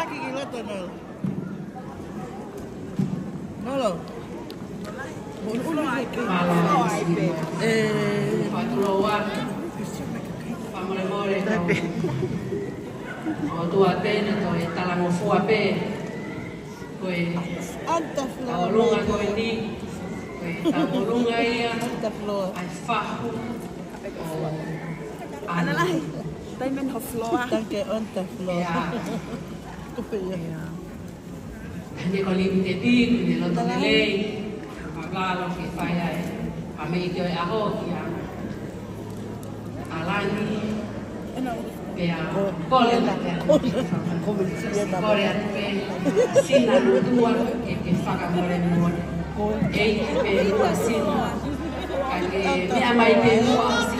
Taki ki loto no. No lo. Bon ulo ai ke. Malo ai pe. Eh, Patroa. Pamole mole. O tua tene to e talango fua pe. Koe anta flo. taurunga koe ni. Koe taurunga ia. Anta flo. Ai fahu. O Ana lai. Tai men ho floa. Tanke anta flo. Ya. tutto bene. Yeah. con LinkedIn, nell'otto di lei, parlano che fai a, a meglio e a Odia, a Lani, e a Polenta, come il Signore, a te, sino a Lodua e che fa amore e muore. E che per il tassino, che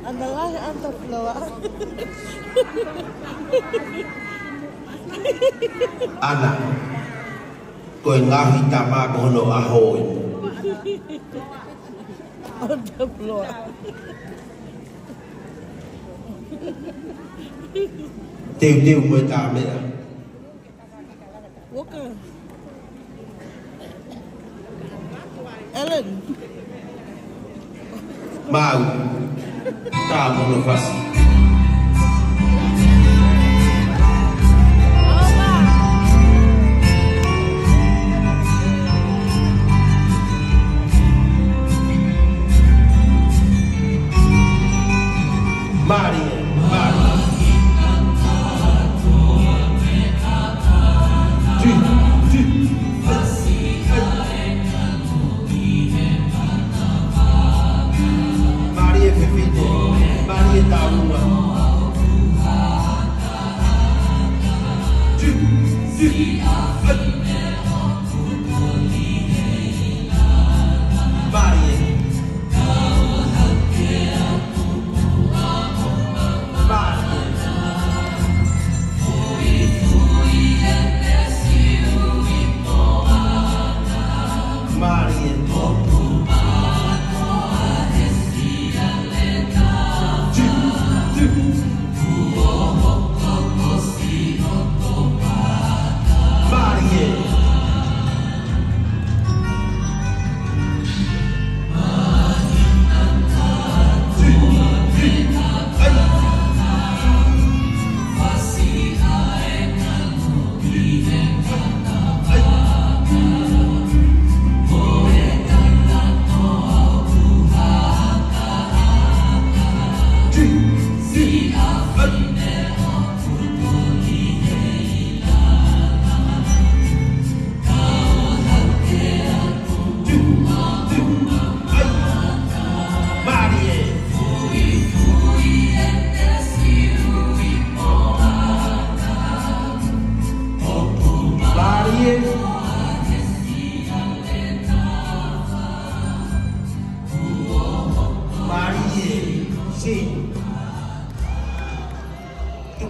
flo. Anta lai, anta flo. Ana. Koe ngahi ta magono a hoi. Anta flo. Teu teu moe ta mea. Walker. Ellen. Mau. trava no coração. Maria, Maria. We are.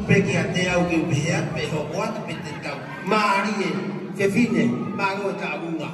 Peki a te au ki upehea, pe ho oata pe te tau. Maari e, te fine, mago e tau